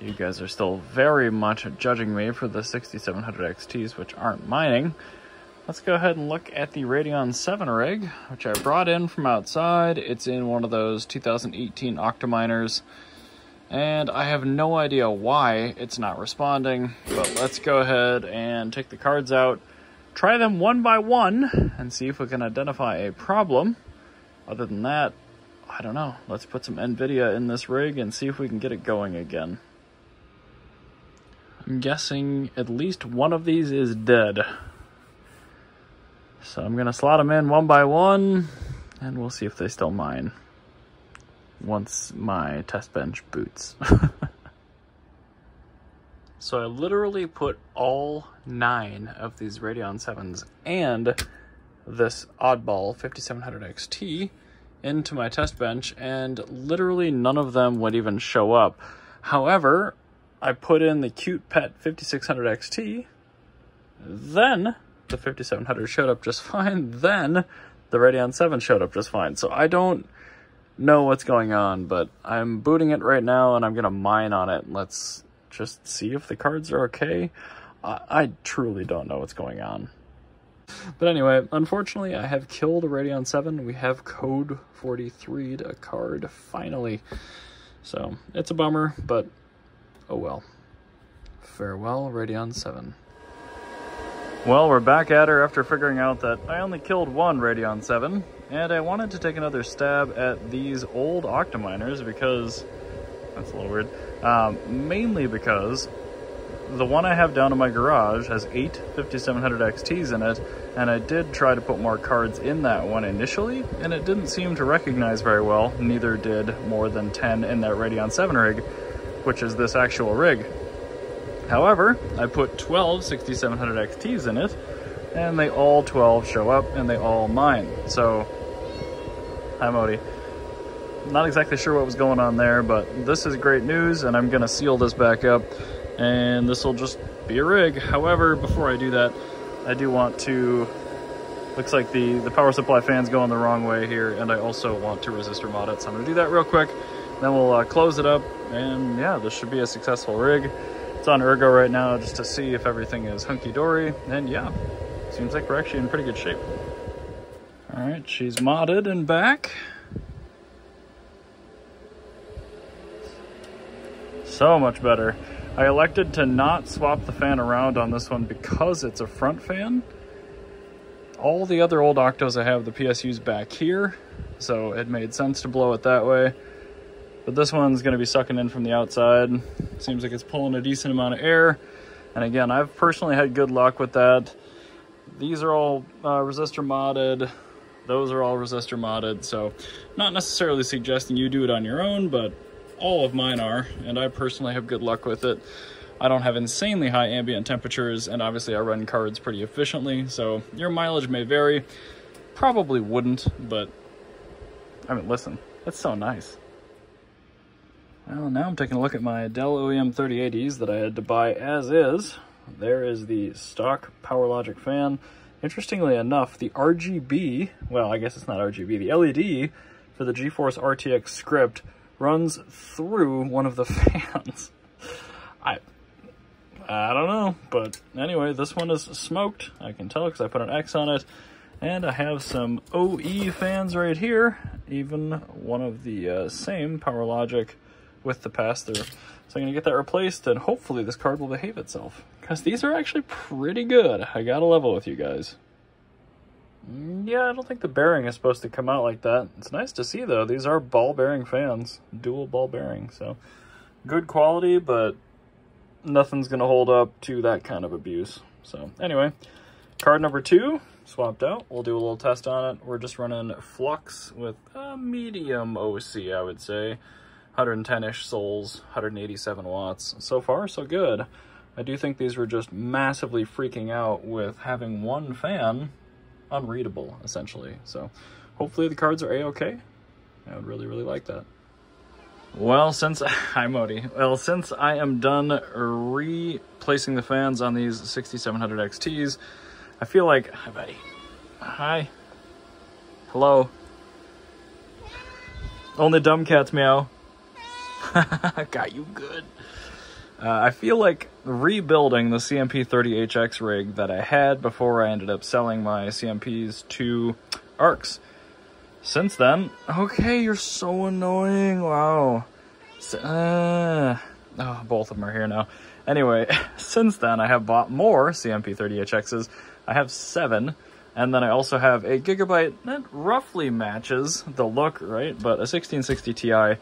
You guys are still very much judging me for the 6700 XTs, which aren't mining. Let's go ahead and look at the Radeon 7 rig, which I brought in from outside. It's in one of those 2018 Octominers, and I have no idea why it's not responding, but let's go ahead and take the cards out, try them one by one, and see if we can identify a problem. Other than that, I don't know. Let's put some NVIDIA in this rig and see if we can get it going again. I'm guessing at least one of these is dead. So I'm to slot them in one by one, and we'll see if they still mine once my test bench boots. so I literally put all nine of these Radeon 7s and this oddball 5700 XT into my test bench, and literally none of them would even show up. However, I put in the cute pet 5600 XT, then the 5700 showed up just fine, then the Radeon 7 showed up just fine. So I don't know what's going on, but I'm booting it right now and I'm going to mine on it. Let's just see if the cards are okay. I, I truly don't know what's going on. But anyway, unfortunately, I have killed Radeon 7. We have code 43 a card, finally. So, it's a bummer, but oh well. Farewell, Radeon 7. Well, we're back at her after figuring out that I only killed one Radeon 7, and I wanted to take another stab at these old Octominers because, that's a little weird, um, mainly because the one I have down in my garage has eight 5700 XTs in it, and I did try to put more cards in that one initially, and it didn't seem to recognize very well, neither did more than 10 in that Radeon 7 rig, which is this actual rig. However, I put 12 6700 XTs in it, and they all 12 show up, and they all mine. So, hi Modie. Not exactly sure what was going on there, but this is great news, and I'm going to seal this back up, and this will just be a rig. However, before I do that, I do want to... Looks like the, the power supply fan's going the wrong way here, and I also want to resistor mod it, so I'm to do that real quick. Then we'll uh, close it up, and yeah, this should be a successful rig. It's on Ergo right now just to see if everything is hunky-dory. And yeah, seems like we're actually in pretty good shape. All right, she's modded and back. So much better. I elected to not swap the fan around on this one because it's a front fan. All the other old Octos I have the PSUs back here, so it made sense to blow it that way. But this one's going to be sucking in from the outside. Seems like it's pulling a decent amount of air. And again, I've personally had good luck with that. These are all uh, resistor modded. Those are all resistor modded. So not necessarily suggesting you do it on your own, but all of mine are. And I personally have good luck with it. I don't have insanely high ambient temperatures, and obviously I run cards pretty efficiently, so your mileage may vary. Probably wouldn't, but I mean, listen, it's so nice. Well, now I'm taking a look at my Dell OEM 3080s that I had to buy as is. There is the stock PowerLogic fan. Interestingly enough, the RGB, well, I guess it's not RGB, the LED for the GeForce RTX script runs through one of the fans. I I don't know, but anyway, this one is smoked. I can tell because I put an X on it. And I have some OE fans right here, even one of the uh, same PowerLogic with the pass-through. So I'm going to get that replaced, and hopefully this card will behave itself. Because these are actually pretty good. I got to level with you guys. Yeah, I don't think the bearing is supposed to come out like that. It's nice to see, though. These are ball bearing fans. Dual ball bearing, so... Good quality, but nothing's going to hold up to that kind of abuse. So, anyway, card number two, swapped out. We'll do a little test on it. We're just running Flux with a medium OC, I would say. 110-ish sols, 187 watts. So far, so good. I do think these were just massively freaking out with having one fan unreadable, essentially. So hopefully the cards are A-okay. I would really, really like that. Well, since hi Modie. Well, since I am done replacing the fans on these 6700 XTs, I feel like hi buddy. Hi. Hello. Only dumb cats meow. Got you good. Uh, I feel like rebuilding the CMP30HX rig that I had before I ended up selling my CMPs to ARCs. Since then, okay, you're so annoying. Wow. Uh, oh, both of them are here now. Anyway, since then, I have bought more CMP30HXs. I have seven. And then I also have a Gigabyte that roughly matches the look, right? But a 1660 Ti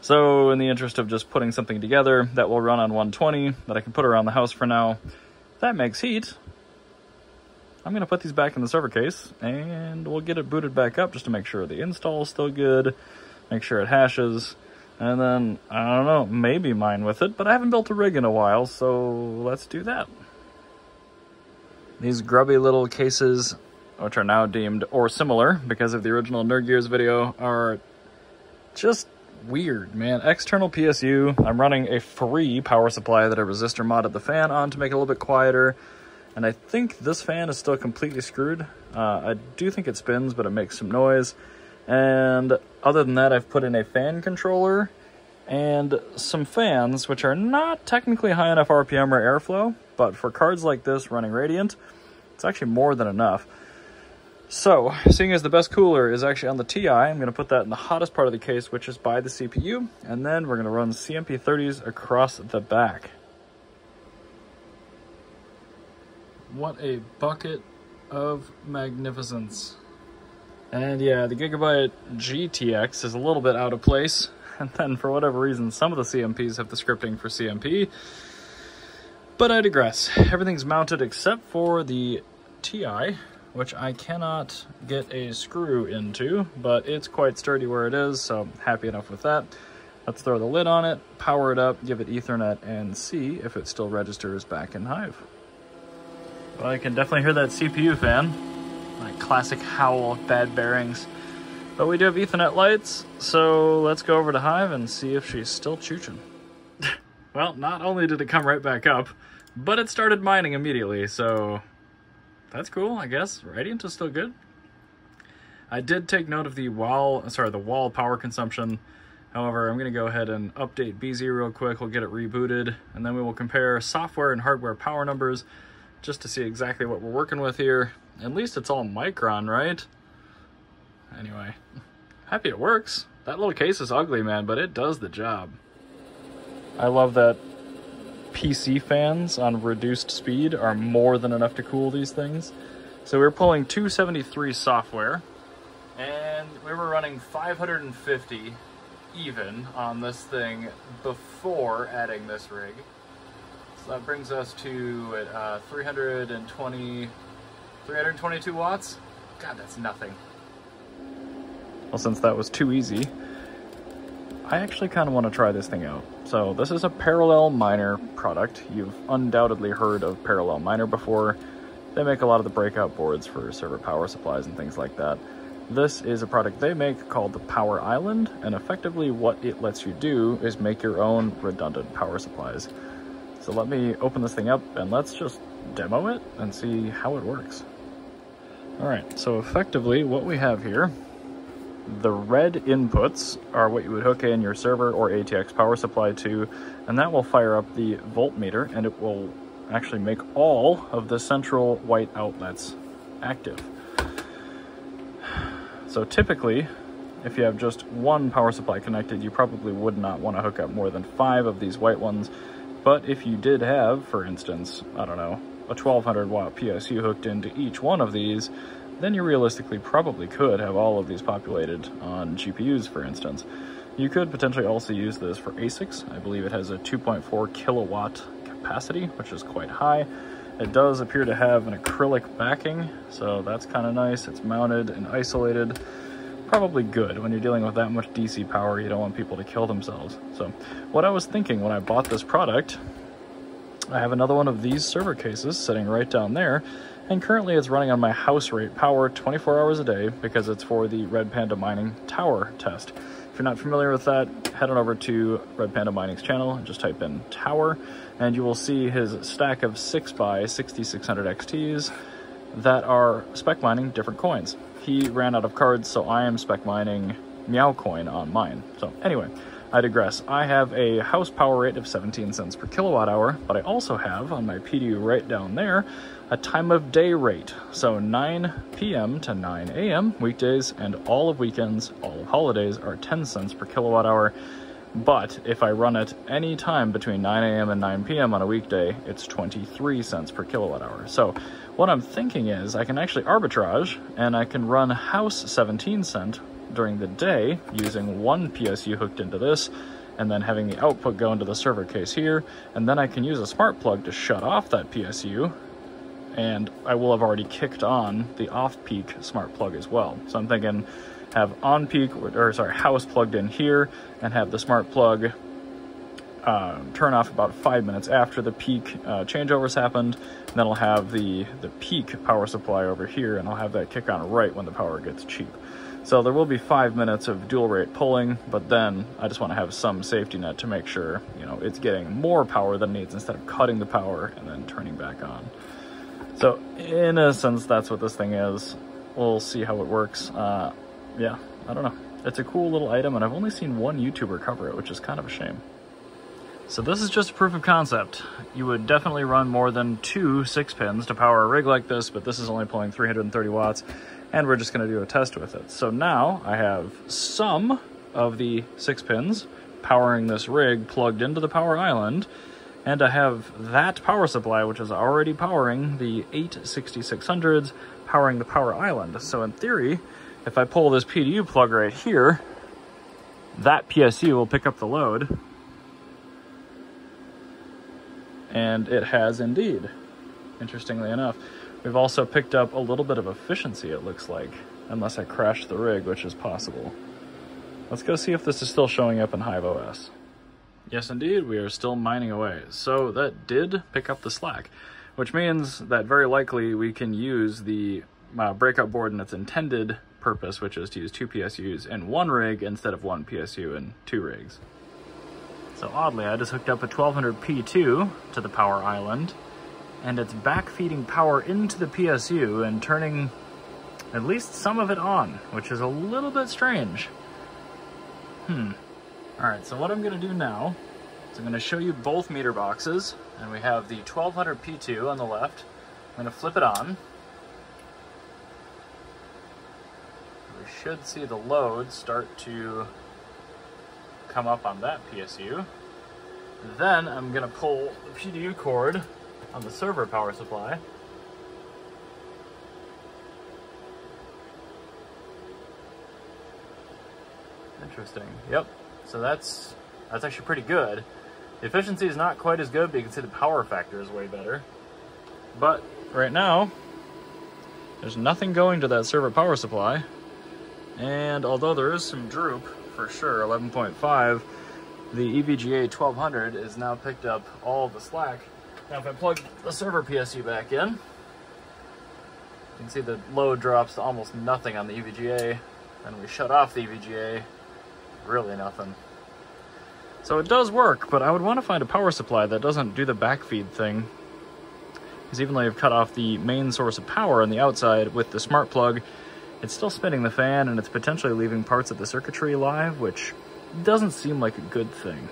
so in the interest of just putting something together that will run on 120 that I can put around the house for now, that makes heat. I'm going to put these back in the server case and we'll get it booted back up just to make sure the install is still good, make sure it hashes, and then, I don't know, maybe mine with it, but I haven't built a rig in a while, so let's do that. These grubby little cases, which are now deemed or similar because of the original NerdGearz video, are just weird, man. External PSU. I'm running a free power supply that I resistor modded the fan on to make it a little bit quieter. And I think this fan is still completely screwed. Uh, I do think it spins, but it makes some noise. And other than that, I've put in a fan controller and some fans, which are not technically high enough RPM or airflow, but for cards like this running Radiant, it's actually more than enough. So, seeing as the best cooler is actually on the TI, I'm going to put that in the hottest part of the case, which is by the CPU, and then we're going to run CMP30s across the back. What a bucket of magnificence. And yeah, the Gigabyte GTX is a little bit out of place, and then for whatever reason, some of the CMPs have the scripting for CMP. But I digress. Everything's mounted except for the TI, which I cannot get a screw into, but it's quite sturdy where it is, so happy enough with that. Let's throw the lid on it, power it up, give it ethernet, and see if it still registers back in Hive. Well, I can definitely hear that CPU fan. That classic howl of bad bearings. But we do have ethernet lights, so let's go over to Hive and see if she's still chooching. well, not only did it come right back up, but it started mining immediately, so that's cool, I guess. Radiant is still good. I did take note of the wall, sorry, the wall power consumption. However, I'm going to go ahead and update BZ real quick. We'll get it rebooted, and then we will compare software and hardware power numbers just to see exactly what we're working with here. At least it's all Micron, right? Anyway, happy it works. That little case is ugly, man, but it does the job. I love that PC fans on reduced speed are more than enough to cool these things. So we are pulling 273 software, and we were running 550 even on this thing before adding this rig. So that brings us to uh, 320, 322 watts. God, that's nothing. Well, since that was too easy, I actually kind of want to try this thing out. So this is a Parallel Miner product. You've undoubtedly heard of Parallel Miner before. They make a lot of the breakout boards for server power supplies and things like that. This is a product they make called the Power Island, and effectively what it lets you do is make your own redundant power supplies. So let me open this thing up and let's just demo it and see how it works. All right, so effectively what we have here the red inputs are what you would hook in your server or ATX power supply to, and that will fire up the voltmeter and it will actually make all of the central white outlets active. So typically, if you have just one power supply connected, you probably would not want to hook up more than five of these white ones. But if you did have, for instance, I don't know, a 1200 watt PSU hooked into each one of these, then you realistically probably could have all of these populated on GPUs, for instance. You could potentially also use this for ASICs. I believe it has a 2.4 kilowatt capacity, which is quite high. It does appear to have an acrylic backing, so that's kind of nice. It's mounted and isolated. Probably good. When you're dealing with that much DC power, you don't want people to kill themselves. So what I was thinking when I bought this product, I have another one of these server cases sitting right down there, and currently it's running on my house rate power 24 hours a day because it's for the Red Panda Mining tower test. If you're not familiar with that, head on over to Red Panda Mining's channel and just type in tower, and you will see his stack of 6x 6600 XTs that are spec mining different coins. He ran out of cards, so I am spec mining Meow Coin on mine. So anyway, I digress. I have a house power rate of 17 cents per kilowatt hour, but I also have on my PDU right down there a time of day rate. So 9 p.m. to 9 a.m. weekdays and all of weekends, all of holidays are 10 cents per kilowatt hour. But if I run it any time between 9 a.m. and 9 p.m. on a weekday, it's 23 cents per kilowatt hour. So what I'm thinking is I can actually arbitrage and I can run house 17 cent during the day using one PSU hooked into this and then having the output go into the server case here. And then I can use a smart plug to shut off that PSU and I will have already kicked on the off-peak smart plug as well. So I'm thinking have on-peak, or sorry, house plugged in here and have the smart plug uh, turn off about five minutes after the peak uh, changeovers happened. And then I'll have the, the peak power supply over here and I'll have that kick on right when the power gets cheap. So there will be five minutes of dual rate pulling, but then I just want to have some safety net to make sure, you know, it's getting more power than it needs instead of cutting the power and then turning back on. So in a sense, that's what this thing is. We'll see how it works. Uh, yeah, I don't know. It's a cool little item, and I've only seen one YouTuber cover it, which is kind of a shame. So this is just a proof of concept. You would definitely run more than two six pins to power a rig like this, but this is only pulling 330 watts, and we're just gonna do a test with it. So now I have some of the six pins powering this rig plugged into the power island, and I have that power supply, which is already powering the eight 6600s, powering the power island. So in theory, if I pull this PDU plug right here, that PSU will pick up the load. And it has indeed, interestingly enough. We've also picked up a little bit of efficiency, it looks like, unless I crash the rig, which is possible. Let's go see if this is still showing up in Hive OS. Yes, indeed, we are still mining away. So that did pick up the slack, which means that very likely we can use the uh, breakout board in its intended purpose, which is to use two PSUs in one rig instead of one PSU in two rigs. So oddly, I just hooked up a 1200 P2 to the power island, and it's backfeeding power into the PSU and turning at least some of it on, which is a little bit strange. Hmm. Alright, so what I'm going to do now is I'm going to show you both meter boxes, and we have the 1200 P2 on the left. I'm going to flip it on. We should see the load start to come up on that PSU. Then I'm going to pull the PDU cord on the server power supply. Interesting. Yep, so that's that's actually pretty good. The efficiency is not quite as good, but you can see the power factor is way better. But right now, there's nothing going to that server power supply. And although there is some droop, for sure, 11.5, the EVGA 1200 is now picked up all the slack. Now if I plug the server PSU back in, you can see the load drops to almost nothing on the EVGA, and we shut off the EVGA, really nothing. So it does work, but I would want to find a power supply that doesn't do the backfeed thing. Because even though I've cut off the main source of power on the outside with the smart plug, it's still spinning the fan and it's potentially leaving parts of the circuitry alive, which doesn't seem like a good thing.